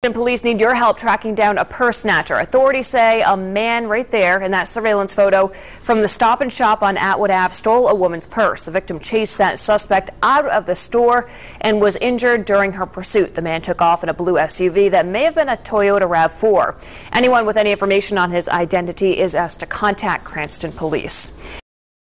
Police need your help tracking down a purse snatcher. Authorities say a man right there in that surveillance photo from the stop and shop on Atwood Ave stole a woman's purse. The victim chased that suspect out of the store and was injured during her pursuit. The man took off in a blue SUV that may have been a Toyota RAV4. Anyone with any information on his identity is asked to contact Cranston Police.